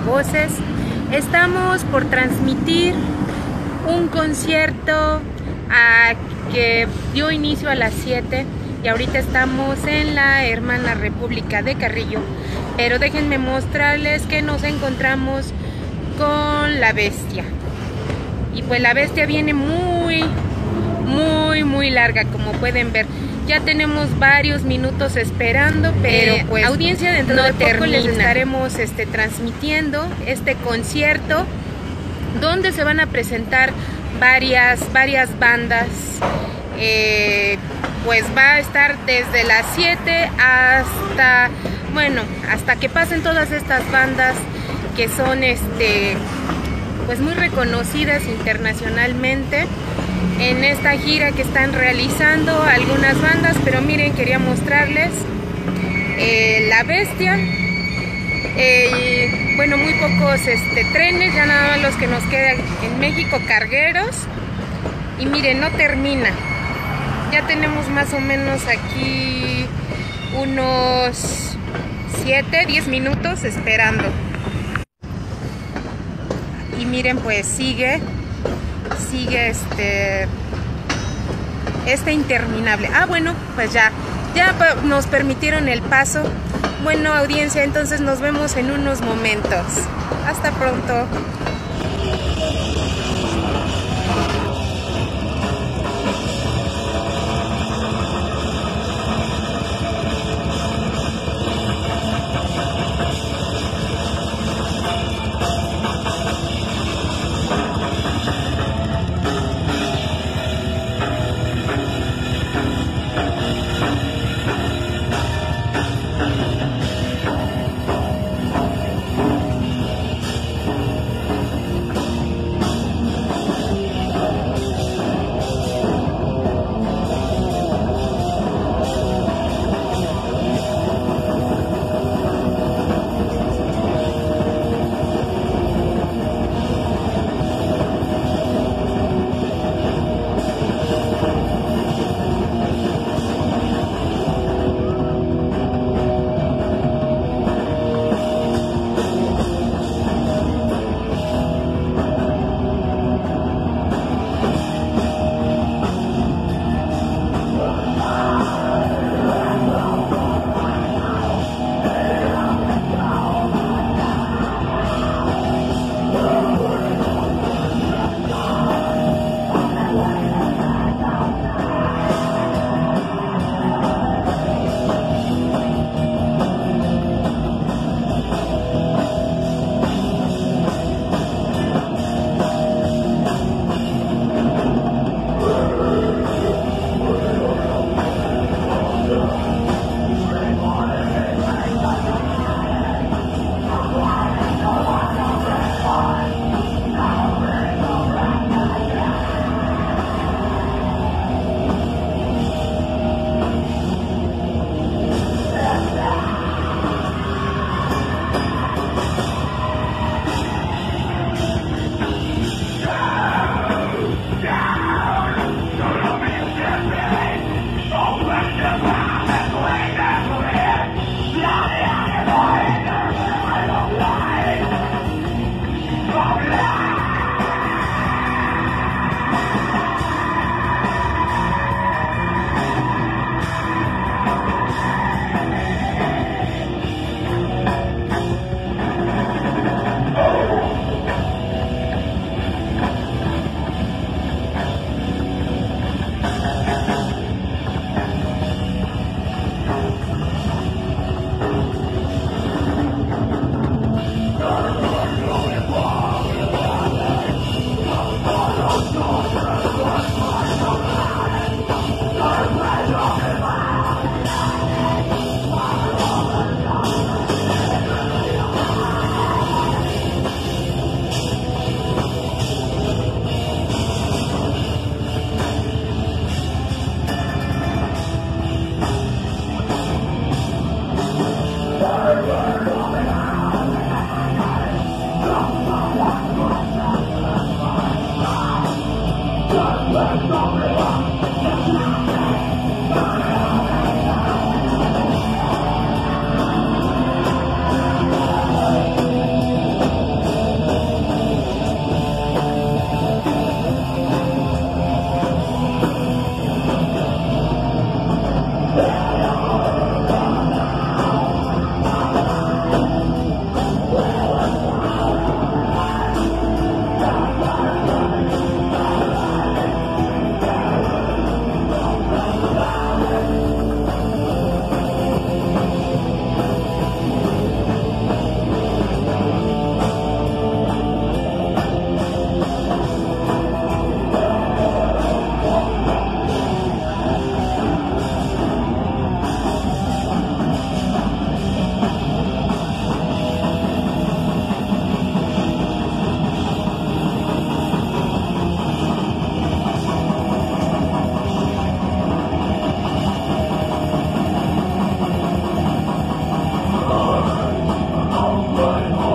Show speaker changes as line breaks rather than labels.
voces. Estamos por transmitir un concierto que dio inicio a las 7 y ahorita estamos en la hermana República de Carrillo. Pero déjenme mostrarles que nos encontramos con la bestia. Y pues la bestia viene muy, muy, muy larga, como pueden ver. Ya tenemos varios minutos esperando, pero eh, pues audiencia dentro de poco les estaremos este, transmitiendo este concierto donde se van a presentar varias, varias bandas. Eh, pues va a estar desde las 7 hasta, bueno, hasta que pasen todas estas bandas que son este pues muy reconocidas internacionalmente en esta gira que están realizando algunas bandas, pero miren, quería mostrarles eh, La Bestia, bueno, muy pocos este, trenes, ya nada más los que nos quedan en México, cargueros, y miren, no termina, ya tenemos más o menos aquí unos 7, 10 minutos esperando. Y miren pues sigue sigue este este interminable. Ah bueno pues ya ya nos permitieron el paso. Bueno audiencia entonces nos vemos en unos momentos. Hasta pronto
Let's my heart.